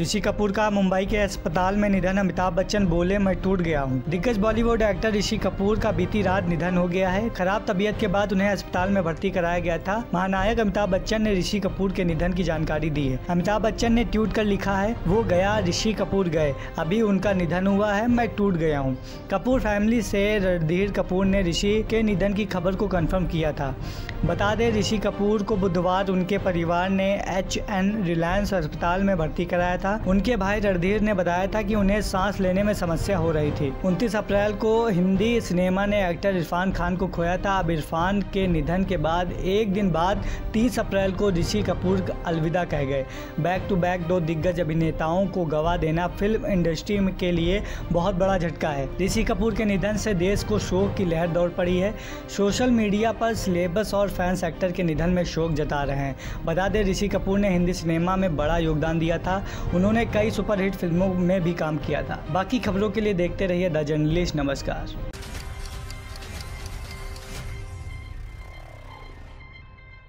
ऋषि कपूर का मुंबई के अस्पताल में निधन, अमिताभ बच्चन बोले, मैं टूट गया हूँ। दिग्गज बॉलीवुड एक्टर ऋषि कपूर का बीती रात निधन हो गया है। खराब तबीयत के बाद उन्हें अस्पताल में भर्ती कराया गया था। महानायक अमिताभ बच्चन ने ऋषि कपूर के निधन की जानकारी दी है। अमिताभ बच्चन ने ट्वीट कर लिखा है, वो गया ऋषि कपूर गए। अभी उनका निधन हुआ है, मैं टूट गया हूँ। कपूर फैमिली से रणधीर कपूर ने ऋषि के निधन की खबर को कन्फर्म किया था। बता दें ऋषि कपूर को बुधवार उनके परिवार ने एच एन रिलायंस अस्पताल में भर्ती कराया था। था। उनके भाई रणधीर ने बताया था कि उन्हें सांस लेने में समस्या हो रही थी। उनतीस अप्रैल को हिंदी सिनेमा ने एक्टर इरफान खान को खोया था। अब इरफान के निधन के बाद, एक दिन बाद, तीस अप्रैल को ऋषि कपूर अलविदा कह गए। बैक टू बैक दो दिग्गज अभिनेताओं को गवा देना फ़िल्म इंडस्ट्री के लिए बहुत बड़ा झटका है। ऋषि कपूर के निधन से देश को शोक की लहर दौड़ पड़ी है। सोशल मीडिया पर सिलेबस और फैंस एक्टर के निधन में शोक जता रहे हैं। बता दें, ऋषि कपूर ने हिंदी सिनेमा में बड़ा योगदान दिया था। उन्होंने कई सुपरहिट फ़िल्मों में भी काम किया था। बाकी खबरों के लिए देखते रहिए द जर्नलिस्ट, नमस्कार।